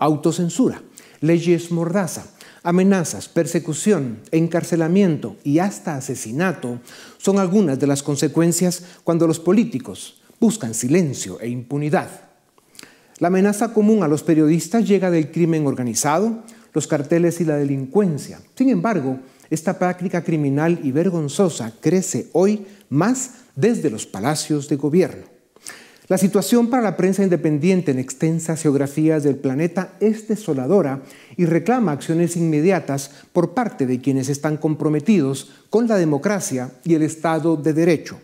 autocensura, leyes mordaza, amenazas, persecución, encarcelamiento y hasta asesinato son algunas de las consecuencias cuando los políticos buscan silencio e impunidad. La amenaza común a los periodistas llega del crimen organizado, los carteles y la delincuencia. Sin embargo, esta práctica criminal y vergonzosa crece hoy más desde los palacios de gobierno. La situación para la prensa independiente en extensas geografías del planeta es desoladora y reclama acciones inmediatas por parte de quienes están comprometidos con la democracia y el Estado de Derecho.